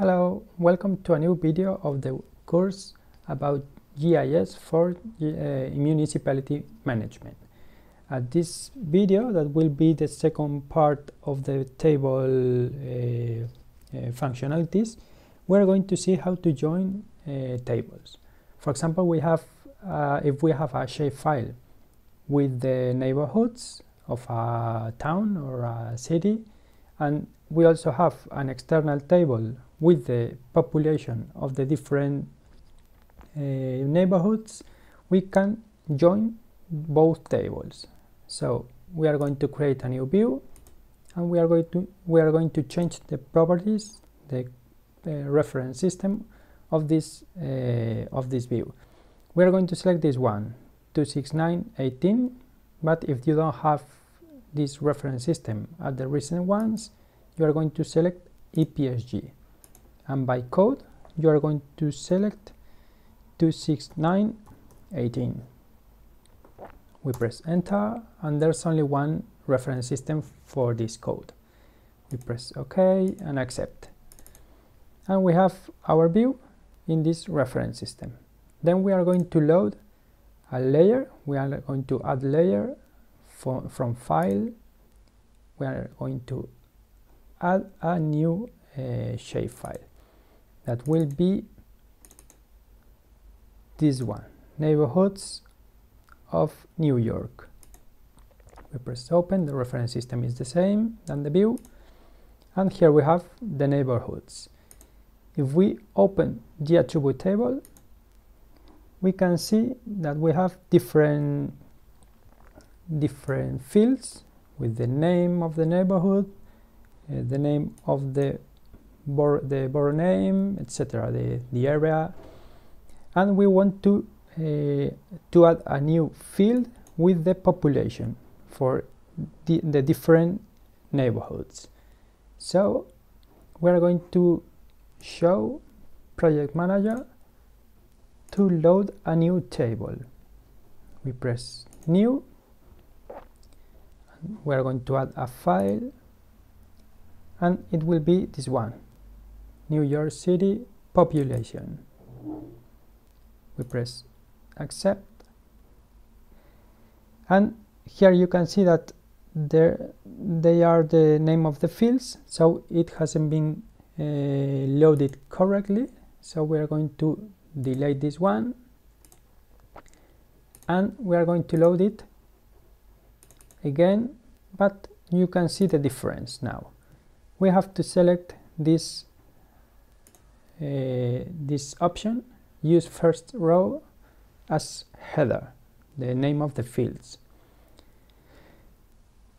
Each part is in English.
Hello, welcome to a new video of the course about GIS for uh, municipality management. At this video, that will be the second part of the table uh, uh, functionalities, we're going to see how to join uh, tables. For example, we have uh, if we have a shapefile with the neighborhoods of a town or a city, and we also have an external table with the population of the different uh, neighborhoods, we can join both tables. So we are going to create a new view and we are going to we are going to change the properties, the uh, reference system of this uh, of this view. We are going to select this one, 26918, but if you don't have this reference system at the recent ones, you are going to select EPSG and by code you are going to select 26918 we press enter and there's only one reference system for this code. We press ok and accept. And we have our view in this reference system. Then we are going to load a layer. We are going to add layer for, from file. We are going to add a new uh, shapefile that will be this one neighborhoods of New York. We press open the reference system is the same than the view and here we have the neighborhoods. If we open the attribute table we can see that we have different different fields with the name of the neighborhood the name of the bor the borough name, etc., the, the area. And we want to, uh, to add a new field with the population for the, the different neighborhoods. So we are going to show project manager to load a new table. We press new. We are going to add a file and it will be this one. New York City population. We press accept. And here you can see that there they are the name of the fields so it hasn't been uh, loaded correctly. So we are going to delete this one. And we are going to load it again but you can see the difference now we have to select this uh, this option. Use first row as header the name of the fields.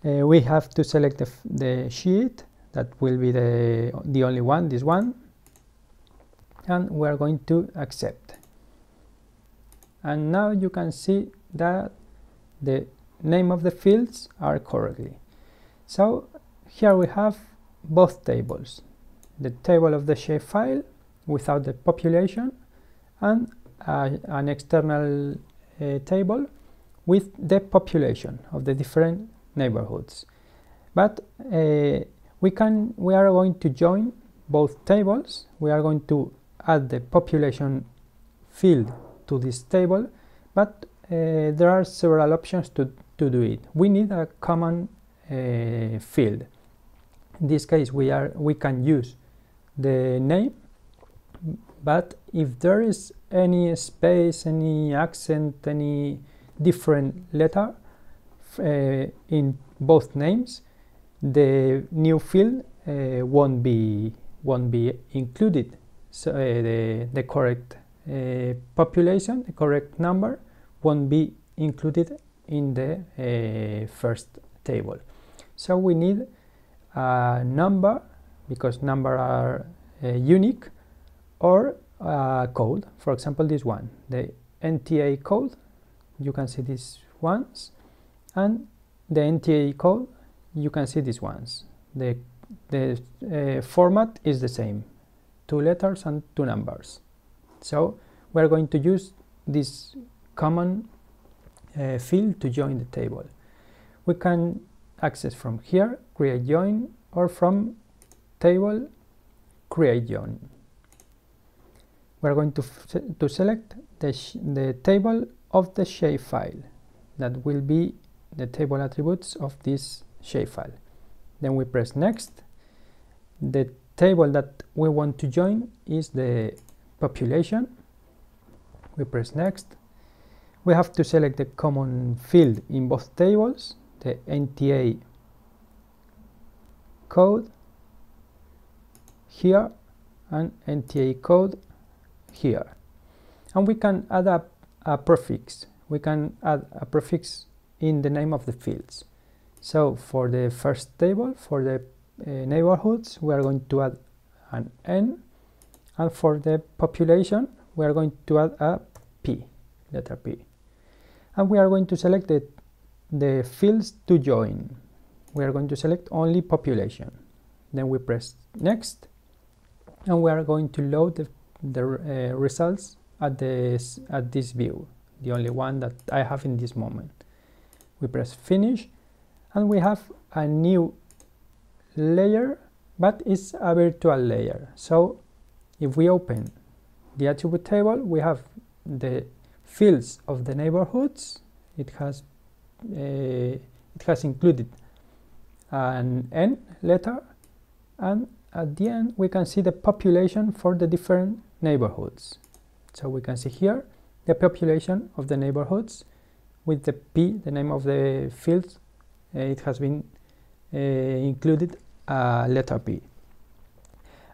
Uh, we have to select the, the sheet. That will be the the only one this one. And we are going to accept. And now you can see that the name of the fields are correctly. So here we have both tables the table of the shapefile without the population and uh, an external uh, table with the population of the different neighborhoods. But uh, we can we are going to join both tables. We are going to add the population field to this table but uh, there are several options to, to do it. We need a common uh, field in this case we are we can use the name but if there is any space any accent any different letter uh, in both names the new field uh, won't be won't be included. So uh, the, the correct population the correct number won't be included in the first table. So we need a number because number are uh, unique or uh, code. For example this one the NTA code you can see these ones and the NTA code you can see these ones the the uh, format is the same two letters and two numbers. So we're going to use this common uh, field to join the table. We can access from here create join or from table create join. We're going to, to select the, the table of the shapefile that will be the table attributes of this shapefile. Then we press next. The table that we want to join is the population. We press next. We have to select the common field in both tables, the NTA code here and NTA code here. And we can add a, a prefix. We can add a prefix in the name of the fields. So for the first table, for the uh, neighborhoods, we are going to add an N, and for the population, we are going to add a P, letter P. And we are going to select the, the fields to join. We are going to select only population. Then we press next, and we are going to load the, the uh, results at this, at this view, the only one that I have in this moment. We press finish, and we have a new layer but it's a virtual layer so if we open the attribute table we have the fields of the neighborhoods it has it has included an n letter and at the end we can see the population for the different neighborhoods so we can see here the population of the neighborhoods with the p the name of the field uh, it has been uh, included a letter P.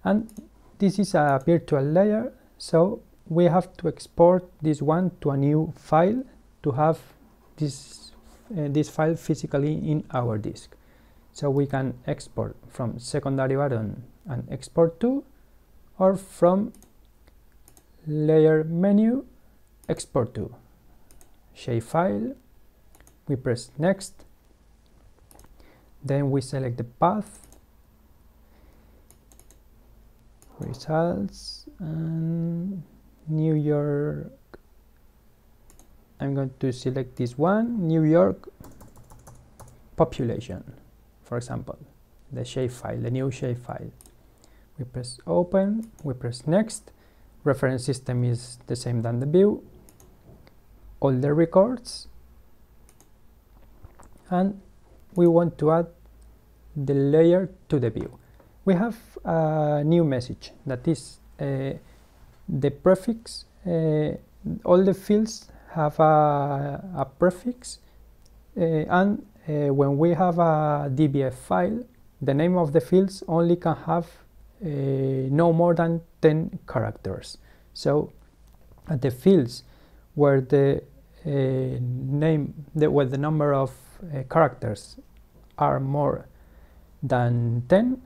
And this is a virtual layer, so we have to export this one to a new file to have this, uh, this file physically in our disk. So we can export from secondary button and export to, or from layer menu, export to. shape file we press next, then we select the path results and New York I'm going to select this one New York population for example the shapefile the new shapefile we press open we press next reference system is the same than the view all the records and we want to add the layer to the view. We have a new message that is uh, the prefix, uh, all the fields have a, a prefix uh, and uh, when we have a DBF file, the name of the fields only can have uh, no more than 10 characters. So the fields where the name, the, where the number of characters are more than 10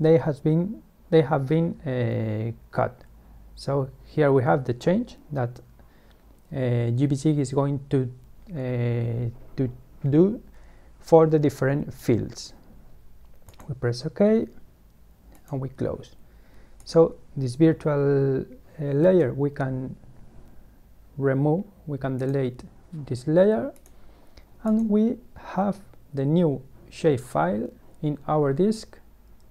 they has been they have been cut so here we have the change that gvSIG is going to uh, to do for the different fields. We press OK and we close. So this virtual uh, layer we can remove we can delete this layer and we have the new shape file in our disk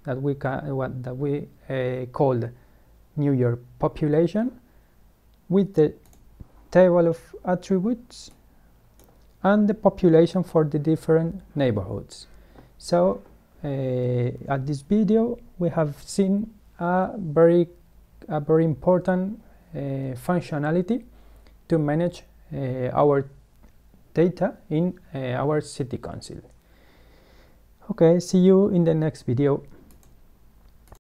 that we can what that we uh, called New York population with the table of attributes and the population for the different neighborhoods. So uh, at this video we have seen a very a very important uh, functionality to manage uh, our data in uh, our city council. Okay, see you in the next video.